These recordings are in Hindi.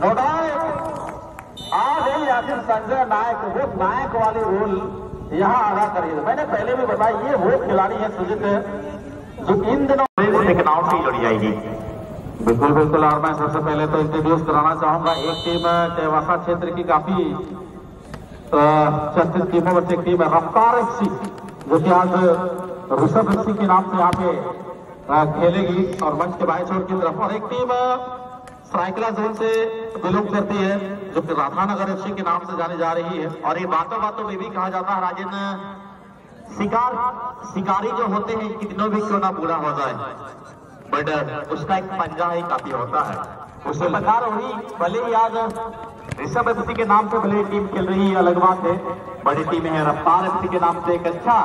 नो डाउट आज ही आखिर संजय नायक वो नायक वाली रोल यहाँ अदा करिए मैंने पहले भी बताया ये वो खिलाड़ी है सुजित जो इन दिनों की लड़ी जाएगी बिल्कुल बिल्कुल और मैं सबसे पहले तो इंट्रोड्यूस कराना चाहूँगा एक टीम चौवासा क्षेत्र की काफ़ी चर्चित टीमों में से एक टीम है रफ्तार एफसी जो कि आज ऋषभ एफसी के नाम से यहाँ पे खेलेगी और मंच के बाएँ छोर की तरफ़ और एक टीम सरायकला जोन से बिलोंग करती है, जो कि राधानगर एफसी के नाम से जानी जा रही है। और ये बातों बातों में भी कहा जाता है राजन शिकार, शिकारी जो होते हैं, कितनों भी क्यों ना बुरा हो जाए? बट उसका एक पंजा ही काफ़ी होता है। उसी प्रकार वही भले ही आज ऋषभ एफसी के नाम से भले टीम खेल रही है, अलग बात है। बड़ी टीम है, रफ्तार एफसी के नाम से एक अच्छा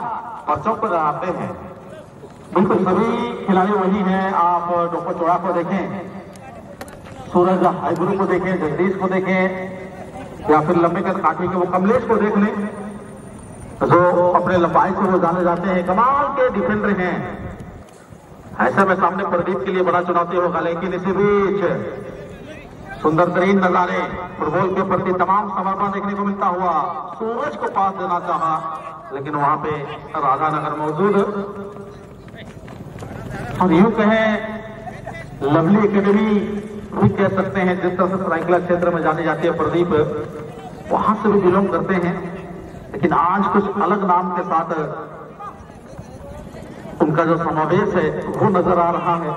पर्चों पर आते हैं। बिल्कुल सभी खिलाड़ी वही हैं, आप डॉक्टर चौड़ा को देखें। सूरज हाईगुरु को देखें, जगदीश को देखें, या फिर लंबे कद काठी के वो कमलेश को देख लें, जो अपने लंबाई से वो जाने जाते हैं। कमाल के डिफेंडर हैं। ऐसे में सामने प्रदीप के लिए बड़ा चुनौती होगा, लेकिन इसी बीच सुंदर तरीन नजारे, फुटबॉल के प्रति तमाम समर्पण देखने को मिलता हुआ, सूरज को पास देना चाहा, लेकिन वहाँ पे राधानगर मौजूद। और यूँ कहें, लवली एकेडमी भी कह सकते हैं, जिस तरह से सरायकला क्षेत्र में जानी जाती है प्रदीप, वहाँ से भी बिलोंग करते हैं। लेकिन आज कुछ अलग नाम के साथ उनका जो समावेश है, वो नज़र आ रहा है।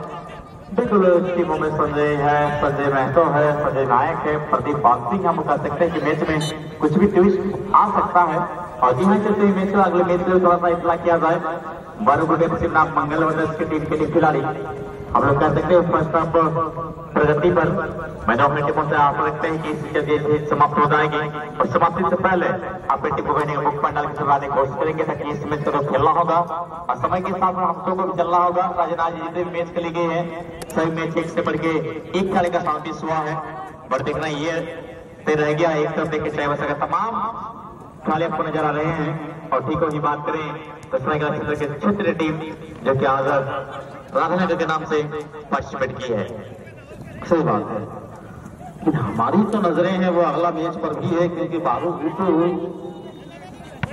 बिल्कुल टीमों में संजय है, संजय महतो है, संजय नायक है, प्रदीप बागसी हम कह सकते हैं कि मैच में कुछ भी ट्विस्ट आ सकता है। और जी हाँ चलते मैच का अगले मैच में थोड़ा सा इतला किया जाए। बरगुडे नाम मंगल वनर्स की टीम के लिए खिलाड़ी। हम लोग कह सकते हैं, फ़र्स्ट हाफ़ प्रगति पर। मैंने अपनी टीमों से आशा रखते हैं कि इस जगह समाप्त हो जाएगी। और समाप्ति से पहले अपनी टीम को कहने मुख्य पंडाल की सुधारने की कोशिश करेंगे ताकि इस मैच को खेलना होगा। और समय के साथ हम सबको भी चलना होगा। राजन, आज जितने मैच खेले गए हैं। सभी मैच एक से बढ़ के एक खिलाड़ी का समावेश हुआ है। बट देखना ये से रह गया एक तरफ़ देखे चाहे का तमाम। खिलाड़ी आपको नज़र आ रहे हैं। और ठीक ही बात करें तो सरायगढ़ क्षेत्र के क्षेत्रीय टीम जो कि आज राधानगर के नाम से पार्टिसिपेट की है। सही बात है। लेकिन हमारी जो नज़रें हैं, वो अगला मैच पर भी है, क्योंकि बारू बाबू बिट्टू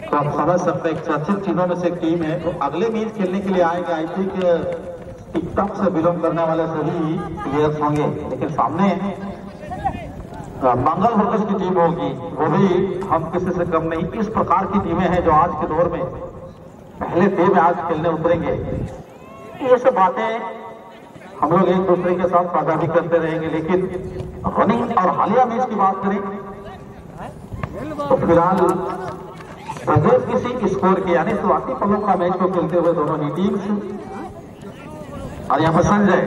तो आप समझ सकते हैं चर्चित टीमों में से एक टीम है। वो अगले मैच खेलने के लिए आएँगे। आई थिंक टिकटॉक से बिलोंग करने वाले सभी प्लेयर्स होंगे। लेकिन सामने मंगल वर्कर्स की टीम होगी। वो भी हम किसी से कम नहीं, इस प्रकार की टीमें हैं जो आज के दौर में पहले डे में आज खेलने उतरेंगे। ये सब बातें हम लोग एक दूसरे के साथ साझा भी करते रहेंगे, लेकिन रनिंग और हालिया मैच की बात करें तो फ़िलहाल बगैर किसी स्कोर के, यानी शुरुआती पलों का मैच को खेलते हुए दोनों ही टीम्स और यहाँ पर संजय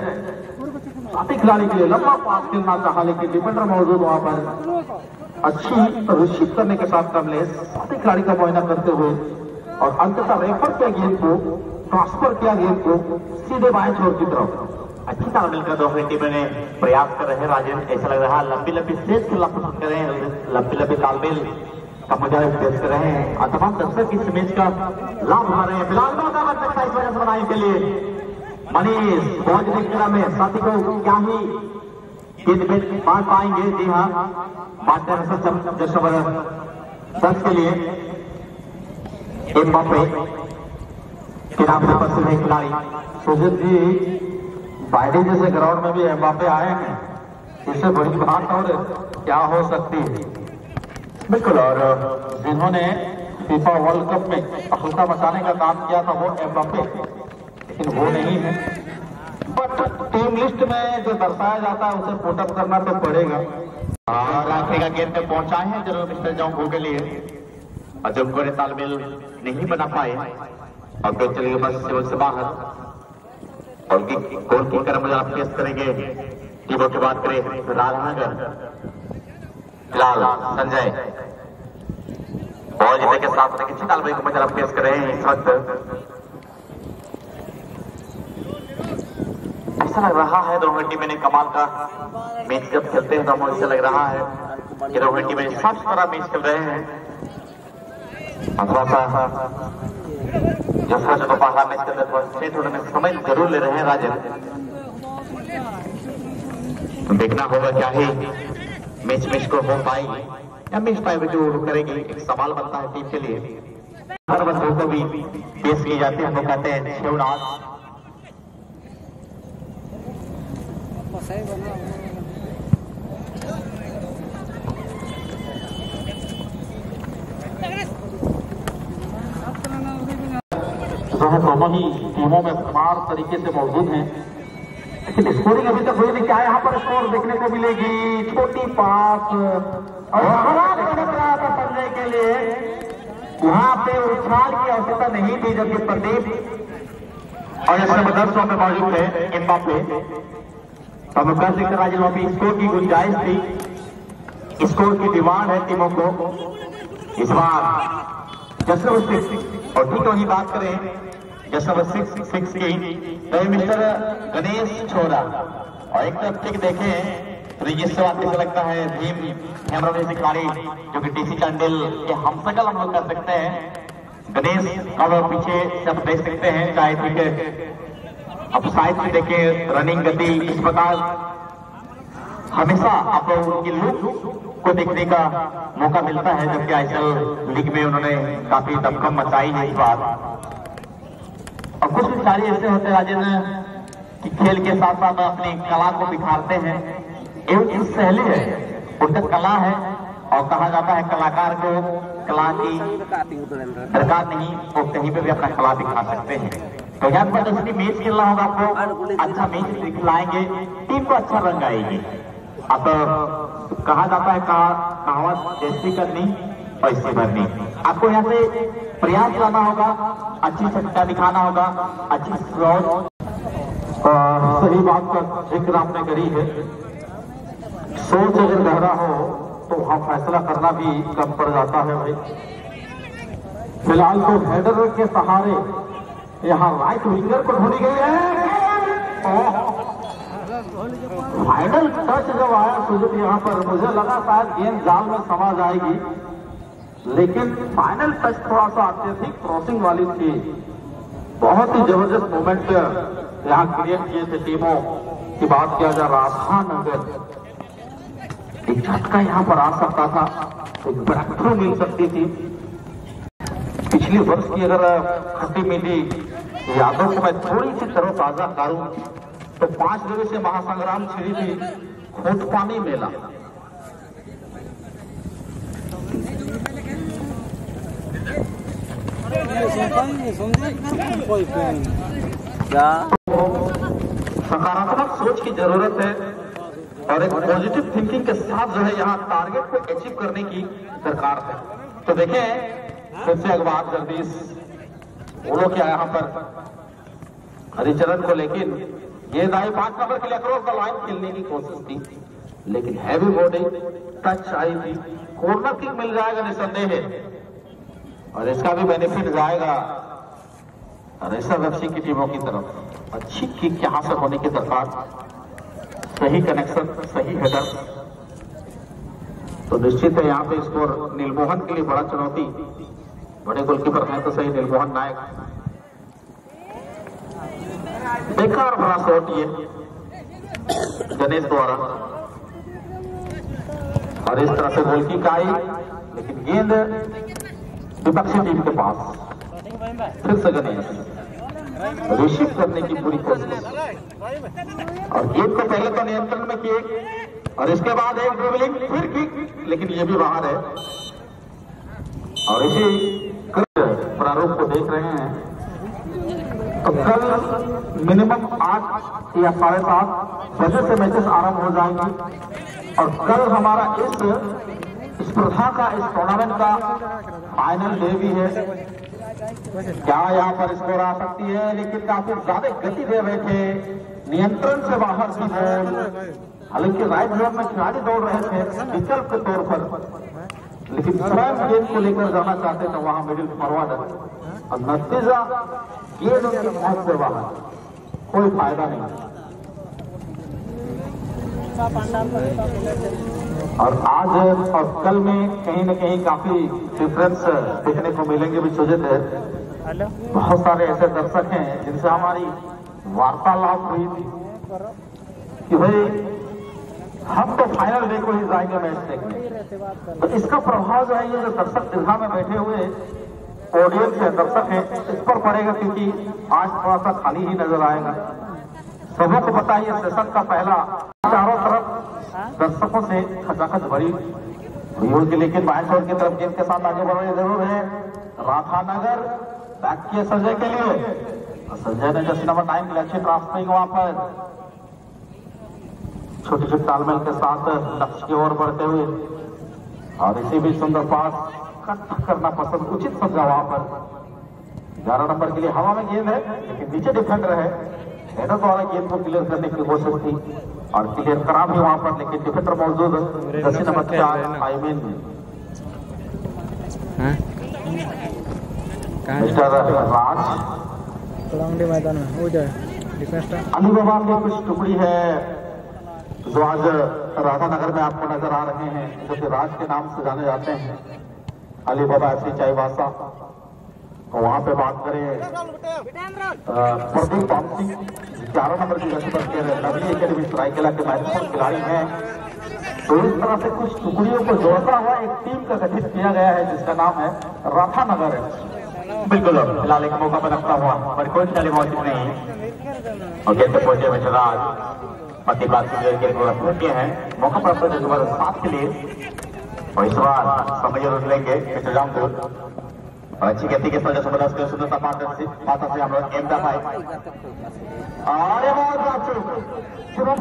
साथी खिलाड़ी के लिए लंबा पास खेलना चाहा, लेकिन डिफेंडर मौजूद वहाँ पर अच्छी रिसीव करने के साथ कमलेश साथी खिलाड़ी का मुआयना करते हुए और अंततः रेफर किया गेंद को ट्रांसफ़र किया गेंद को, सीधे बाएँ छोर की तरफ़। अच्छी तरह मिलकर दोनों टीमें ने प्रयास कर रहे हैं राजन ऐसा लग रहा है लंबी लंबी खेलना पसंद कर रहे हैं लंबी लंबी तालमेल का मुजाहिद पेश कर रहे हैं और तमाम दर्शक इस मैच का लाभ उठा रहे हैं फ़िलहाल मौका बन सकता है इस वजह बनाने के लिए मनीष पहुँच निकला में साथी को क्या ही बांट पाएँगे जी हाँ सक्षम जैसे दस के लिए एम्बापे के नाम से प्रसिद्ध है खिलाड़ी सुजीत जी बाइडी जैसे ग्राउंड में भी एम्बापे आए हैं इससे बड़ी बात और क्या हो सकती है? बिल्कुल, और जिन्होंने फीफा वर्ल्ड कप में हल्का मचाने का काम किया था, वो एम्बापे। लेकिन वो नहीं है। बट टीम लिस्ट में जो दर्शाया जाता है, उसे पोटअप करना तो पड़ेगा। का गेंद में पहुँचाए हैं ज़रूर, मिस्टर जॉन्ग के लिए। और तालमेल नहीं बना पाए और फिर चले बस से बाहर। और उनकी गोल की कर आप पेश करेंगे? टीमों की बात करें राजनगर फ़िलहाल संजय। बॉल जीतने के साथ साथ किसी तालमेल को मुझे आप पेश कर रहे हैं इस वक्त ऐसा लग रहा है दोनों टीमें कमाल का मैच जब खेलते हैं तो हमें ऐसा लग रहा है कि दोनों टीमें साफ़ सुथरा मैच खेल रहे हैं। थोड़ा सा जो सोच को पहला मैच के अंदर थोड़ा सेट होने में समय ज़रूर ले रहे हैं राजन देखना होगा क्या ही मैच में स्कोर हो पाएगी या मिस टाइम करेगी। एक सवाल बनता है टीम के लिए। हर बंदों को भी पेश किए जाते हैं, हम कहते हैं शिवराज जो है। दोनों ही टीमों में समान तरीके से मौजूद हैं। लेकिन स्कोरिंग अभी तक हुई नहीं। क्या यहाँ पर स्कोर देखने को मिलेगी? छोटी पास और पंजे के लिए वहाँ पे उछाल की आवश्यकता नहीं थी, जबकि प्रदीप और इस समय दर्शकों में मौजूद है एम्बापे। तो हम कह सकते राजलों में स्कोर की गुंजाइश थी। स्कोर की डिमांड है टीमों को। इस बार जैसे सिक्स और ठीक वही बात करें। मिस्टर गणेश छोरा और एक तरफ़ ठीक देखें तो लगता है, भीम सिकारी जो कि टीसी चंडिल के हमसकल हम लोग कर सकते हैं। गणेश अब पीछे से आप देख सकते हैं चाहे ठीक है अब साइड से देखें रनिंग गति इस प्रकार हमेशा आप लोग उनकी लुक को देखने का मौका मिलता है, जबकि आईएसएल लीग में उन्होंने काफ़ी दमखम मचाई है इस बार। और कुछ खिलाड़ी ऐसे होते हैं राजेंद्र कि खेल के साथ साथ अपनी कला को बिखारते हैं। एवं सहले है उनका कला है, और कहा जाता है कलाकार को कला की दरकार नहीं, वो कहीं पे भी अपना कला दिखा सकते हैं। तो यहाँ पर जैसे मैच खेलना होगा आपको अच्छा मैच दिखलाएँगे टीम को अच्छा रंग आएगी। अब कहा जाता है कहा, कहावत, जैसी करनी वैसी भरनी। आपको यहाँ से प्रयास लाना होगा, अच्छी सच्चा दिखाना होगा, अच्छी सोच सही बात का ज़िक्र आपने करी है। सोच अगर गहरा हो तो वहाँ फैसला करना भी कम पड़ जाता है भाई। फ़िलहाल तो हेडर के सहारे यहाँ राइट विंगर को ढूंढी गई है। फाइनल टच जब आया सुजित यहाँ पर मुझे लगा शायद गेंद जाल में समा जाएगी लेकिन फाइनल टच थोड़ा सा अत्यधिक क्रॉसिंग वाली थी। बहुत ही ज़बरदस्त मोमेंट यहाँ क्रिएट किए थे टीमों की बात किया जाए राजस्थान अगर एक झटका यहाँ पर आ सकता था, एक ब्रेक थ्रू मिल सकती थी। पिछले वर्ष की अगर खट्टी मीठी यादों को मैं थोड़ी सी तरह ताज़ा करूँ तो पाँच दिवसीय महासंग्राम छिड़ी थी खोटपानी मेला। सकारात्मक सोच की ज़रूरत है और एक पॉजिटिव थिंकिंग के साथ जो है यहाँ टारगेट को अचीव करने की दरकार है। तो देखें, फिर से अखबार जगदीश लोग क्या यहाँ पर? हरिचरण को लेकिन ये दाई पाँच नंबर के लिए अक्रॉस द लाइन खेलने की कोशिश की, लेकिन हैवी बॉडी टच आई थी कॉर्नर किक मिल जाएगा निसंदेह। है और इसका भी बेनिफिट जाएगा। रेसर एफसी की टीमों की तरफ़। अच्छी किक यहाँ से होने की दरकार। सही कनेक्शन सही हेडर तो निश्चित है यहाँ पे स्कोर नीलमोहन के लिए बड़ा चुनौती। बड़े गोलकीपर हैं तो सही नीलमोहन नायक। बेकार भरा शॉट ये। गणेश द्वारा। और इस तरह से गोल की आई, लेकिन गेंद विपक्षी टीम के पास फिर से गणेश रिसीव करने की पूरी कोशिश और गेंद को पहले तो नियंत्रण में किए और इसके बाद एक ड्रिबलिंग फिर किक लेकिन ये भी बाहर है और इसी प्रारूप को देख रहे हैं तो कल मिनिमम आठ या साढ़े सात बजे से मैचेस आरंभ हो जाएँगे और कल हमारा इस स्पर्धा का इस टूर्नामेंट का फाइनल डे भी है। क्या यहाँ पर स्कोर आ सकती है? लेकिन काफ़ी ज़्यादा गति दे रहे थे। नियंत्रण से बाहर की बॉल हालाँकि राइट जोन में खिलाड़ी दौड़ रहे थे, विकल्प के तौर पर। लेकिन स्वयं गेंद को लेकर जाना चाहते थे, वहाँ मिडिल फॉरवर्ड और नतीजा गेंद उनकी पहुँच से बाहर। कोई फ़ायदा नहीं। और आज और कल में कहीं न कहीं काफ़ी डिफरेंस देखने को मिलेंगे भी सुजित है। बहुत सारे ऐसे दर्शक हैं जिनसे हमारी वार्तालाप हुई थी कि भाई हम तो फाइनल डे को ही जाएँगे मैच देखने। तो इसका प्रभाव जो है ये जो दर्शक दीर्घा में बैठे हुए ऑडियंस है दर्शक है इस पर पड़ेगा क्योंकि आज थोड़ा सा खाली ही नज़र आएगा। सबों को पता है सेशन का पहला चारों दर्शकों से खचाखच भरी। हुई होगी लेकिन मैच की तरफ़ जिनके साथ आगे बढ़ रहे ज़रूर है। राधा नगर बैक किए संजय के लिए। संजय ने जैसे नंबर नाइन के लिए अच्छी ट्रांसफरिंग वहाँ पर। छोटे छोटे तालमेल के साथ लक्ष्य की ओर बढ़ते हुए। और इसी भी सुंदर पास कट करना पसंद, उचित समझा वहाँ पर। ग्यारह नंबर के लिए हवा में गेंद है, लेकिन नीचे डिफेंडर है। हेडर द्वारा गेंद को क्लियर करने की कोशिश थी और क्लियर करा भी वहाँ पर लेकिन डिफेंडर मौजूद है दस नंबर चार मिस्टर राज। मैदान में वो जाए। डिफेंसटा अली बाबा की कुछ टुकड़ी है जो आज राधा नगर में आपको नज़र आ रहे हैं जो कि राज के नाम से जाने जाते हैं। अली बाबा ऐसी चाईवासा तो वहाँ पे बात करें प्रदीप पाम ग्यारह नंबर की गति पर खेल रहे लवली अकेडमी सरायकेला के महत्वपूर्ण खिलाड़ी हैं। तो इस तरह से कुछ टुकड़ियों को जोड़ता हुआ एक टीम का गठित किया गया है जिसका नाम है राधा नगर। बिल्कुल। फ़िलहाल एक मौका पर रखता हुआ पर कोई खिलाड़ी मौजूद नहीं और गेंद पहुँचे हुए राज पति बात की के हैं। मौका पर सात के लिए। और इस बार समय ज़रूर लेंगे रामपुर और अच्छी गति के साथ ज़बरदस्त के सुंदरता पात्र से पात्र से हम लोग एम का पाए अरे बहुत अच्छे सिर्फ़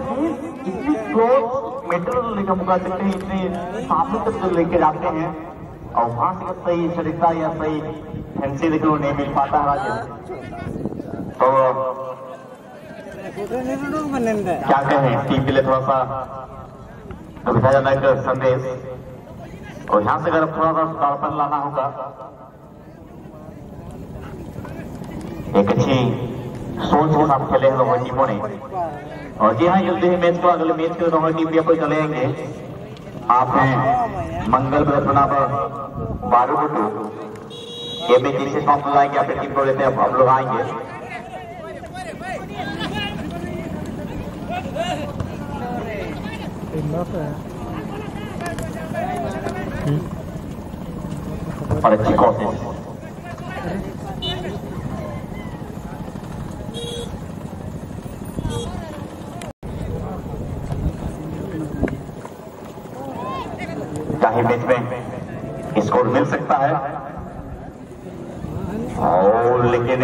इतनी क्लोज मेट्रो मुका सकते हैं इतने सामने तक जो लेके जाते हैं। और वहाँ से सही शरीरता या सही फैंसी देखने को नहीं मिल पाता है राजेश तो क्या कहें टीम के लिए थोड़ा सा दुविधाजनक संदेश। और यहाँ से अगर थोड़ा सा सुधारपन लाना होगा एक अच्छी सोच के साथ खेले हैं दोनों टीमों ने और जी हाँ जल्दी ही मैच को अगले मैच के दोनों टीम भी आपको चलेंगे आप हैं मंगल बृहस्पना पर बारू बुटू ये में जिसे समाप्त हो जाएँगे अपनी टीम को लेते हैं हम लोग आएँगे। और अच्छी कोशिश चाहे मैच में स्कोर मिल सकता है। और लेकिन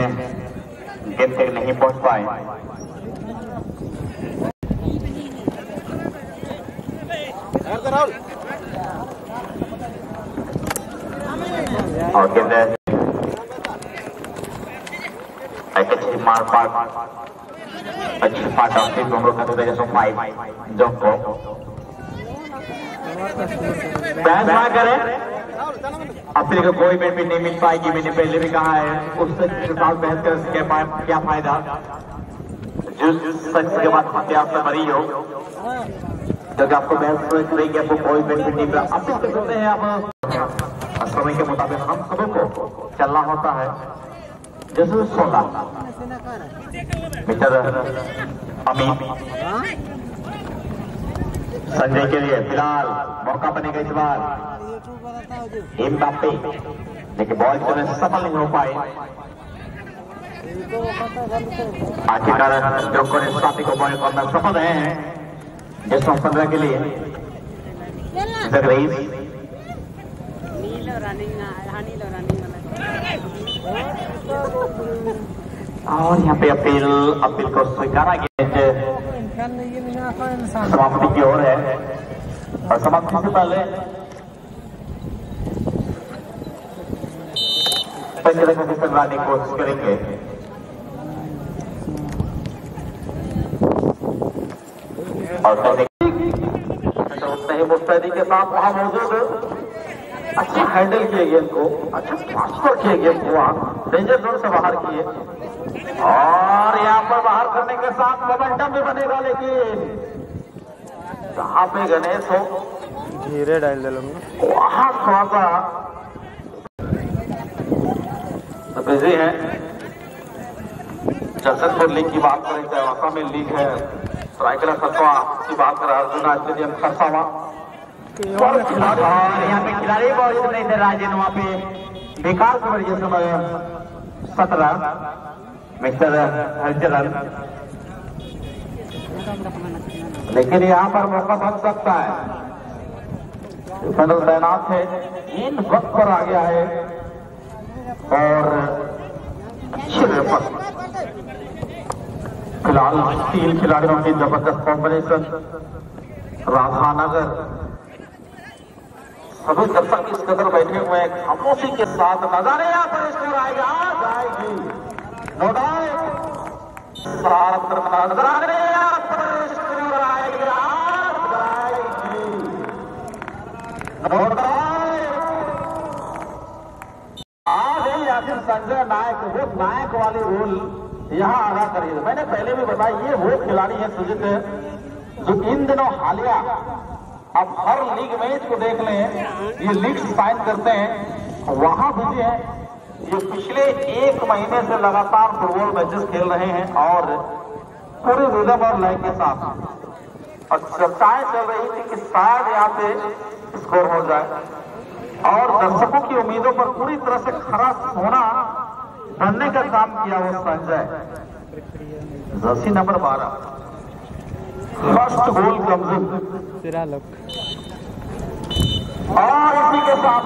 गेंद तक नहीं पहुँच पाए। और गेंद अच्छी मार पार। अच्छी पार्ट ऑफ़ हैं, जैसे फाइव जंप करें। अपने को कोई बेनिफिट नहीं मिल पाएगी, मैंने पहले भी कहा है। उससे साथ बहस कर क्या फ़ायदा? जिस शख्स के बाद हत्या आपसे मरी हो क्योंकि आपको बहस करेंगे आपको कोई बेनिफिट नहीं मिला, आप सकते हैं आप। समय के मुताबिक हम सबों को चलना होता है। जैसे सोलह मिस्टर अमित संजय के लिए फ़िलहाल मौका बनेगा इस बार। एमबाप्पे लेकिन बॉल करने से सफल नहीं हो पाए। आखिरकार जोको ने साथी को बॉल करना सफल रहे हैं। जिसमें पंद्रह के लिए। Na. और यहाँ पे अपील अपील को स्वीकारा गया समाप्ति की ओर है और समाप्ति से पहले की कोशिश करेंगे और मुस्तैदी के साथ वहाँ मौजूद अच्छा हैंडल किए गेंद को अच्छा ट्रांसफ़र किए गेंद को वहाँ डेंजर जोन से बाहर किए और यहाँ पर बाहर करने के साथ मोमेंटम भी बनेगा लेकिन जहाँ पे गणेश हो धीरे डाल दे लोग। वहाँ थोड़ा सा बिज़ी है। जसनपुर लीग की बात करें चाहे असम में लीग है। स्ट्राइकर खरसावा की बात कर अर्जुना स्टेडियम खरसावा और यहाँ पे खिलाड़ी मौजूद नहीं थे राजन वहाँ पे बेकार की वजह से मैं सत्रह। लेकिन यहाँ पर मौका बन सकता है। डिफेंडर तैनात है। इन वक्त पर आ गया है। और फ़िलहाल तीन खिलाड़ियों की ज़बरदस्त कॉम्बिनेशन राधानगर। सभी दर्शक इस कदर बैठे हुए हैं। खामोशी के साथ नजारे यहाँ पर स्कोर आएगा। जाएगी संजय नायक वो नायक वाली रोल यहाँ अदा करिए मैंने पहले भी बताया ये वो खिलाड़ी है सुजित जो इन दिनों हालिया अब हर लीग मैच को देख लें। ये लीग साइन करते हैं। वहाँ भी है। ये पिछले एक महीने से लगातार फुटबॉल मैचेस खेल रहे हैं और पूरे रिदम और लय के साथ। और चर्चाएँ चल रही थी कि शायद यहाँ पे स्कोर हो जाए। और दर्शकों की उम्मीदों पर पूरी तरह से खरा सोना बनने का काम किया वो संजय। जर्सी नंबर बारह। फ़र्स्ट गोल कमज़ोर और इसी के साथ